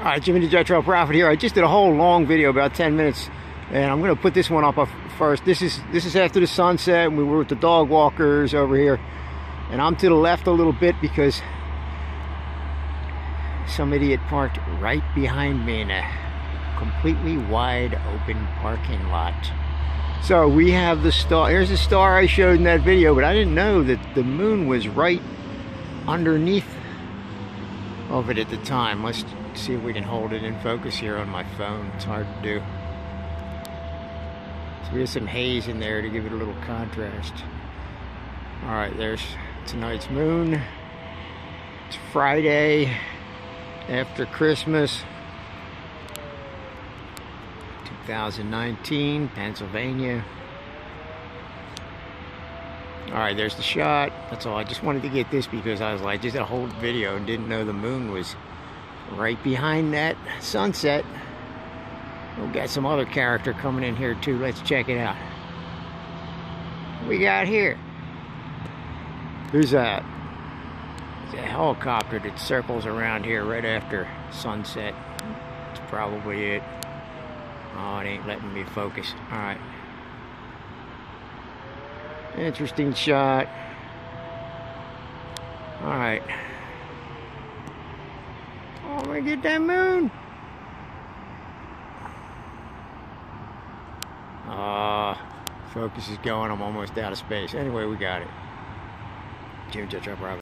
All right, Jimmy the Jet Trail Prophet here. I just did a whole long video, about 10 minutes, and I'm gonna put this one up uh, first. This is this is after the sunset, and we were with the dog walkers over here, and I'm to the left a little bit because some idiot parked right behind me in a completely wide open parking lot. So we have the star. Here's the star I showed in that video, but I didn't know that the moon was right underneath of it at the time. Let's see if we can hold it in focus here on my phone. It's hard to do. So we have some haze in there to give it a little contrast. All right, there's tonight's moon. It's Friday after Christmas. 2019, Pennsylvania. All right, there's the shot. That's all. I just wanted to get this because I was like, just a whole video and didn't know the moon was right behind that sunset. We've got some other character coming in here too. Let's check it out. We got here? who's that it's a helicopter that circles around here right after sunset. It's probably it. Oh, it ain't letting me focus. All right. Interesting shot. All right. Oh, I'm gonna get that moon. Ah, uh, focus is going. I'm almost out of space. Anyway, we got it. Jim Jet Robert.